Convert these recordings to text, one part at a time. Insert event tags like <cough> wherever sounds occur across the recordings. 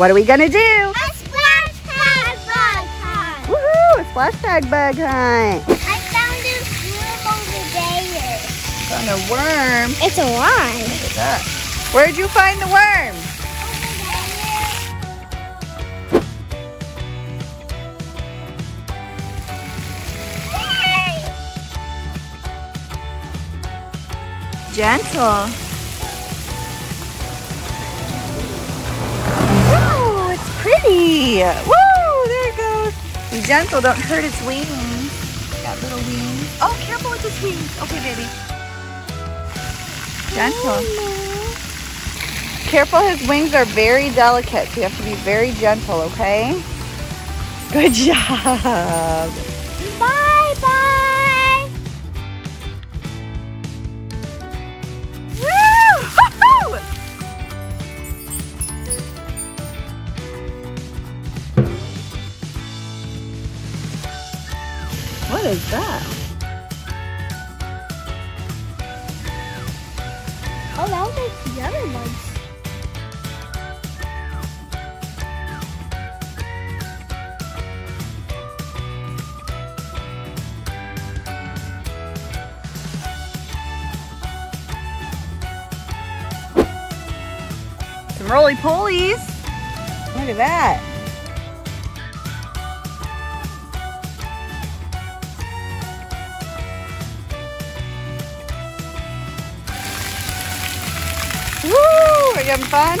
What are we gonna do? A splash pad bug hunt. Woohoo! A splash tag bug hunt. I found this worm over there. Found a worm. It's a worm. Look at that. Where'd you find the worm? Gentle. Pretty. Woo! There it goes. Be gentle. Don't hurt its wings. Got little wings. Oh, careful with its wings. Okay, baby. Gentle. Careful, his wings are very delicate, so you have to be very gentle, okay? Good <laughs> job. What is that? Oh, that was like the other ones. Some roly polies. Look at that. Woo! Are you having fun?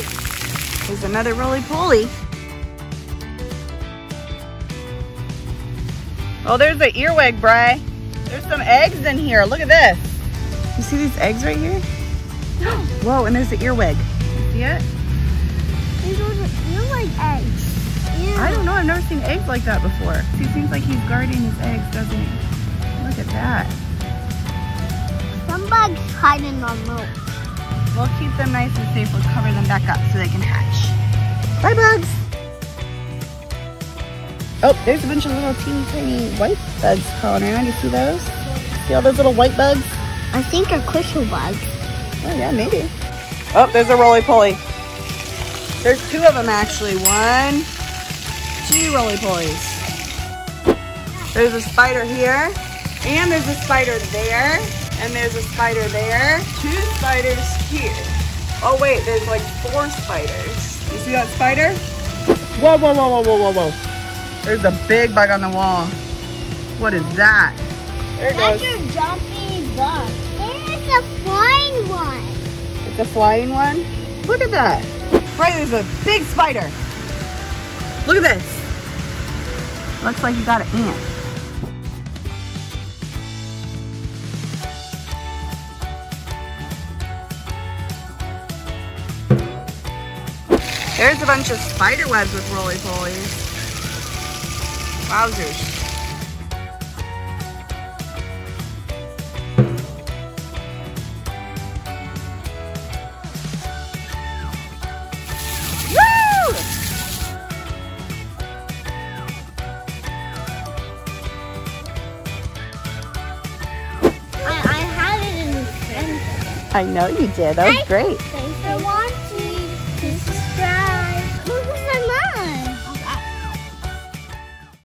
Here's another roly poly. Oh, there's the earwig, Bry. There's some eggs in here. Look at this. You see these eggs right here? <gasps> Whoa, and there's the earwig. See it? These feel like eggs. Ew. I don't know. I've never seen eggs like that before. He seems like he's guarding his eggs, doesn't he? Look at that. Some bugs hiding on milk. We'll keep them nice and safe. We'll cover them back up so they can hatch. Bye, bugs. Oh, there's a bunch of little teeny tiny white bugs crawling around. You see those? See all those little white bugs? I think they're crystal bugs. Oh, yeah, maybe. Oh, there's a roly-poly. There's two of them, actually. One, two roly-polies. There's a spider here, and there's a spider there, and there's a spider there. Two spiders here. Oh, wait, there's like four spiders. You see that spider? Whoa, whoa, whoa, whoa, whoa, whoa, whoa. There's a big bug on the wall. What is that? There it That's goes. your jumping bug. There's a flying one. It's a flying one. Look at that. Right, there's a big spider. Look at this. Looks like you got an ant. There's a bunch of spider webs with roly-polies. Wowzers. Woo! I, I had it in the center. I know you did. That was I- great. The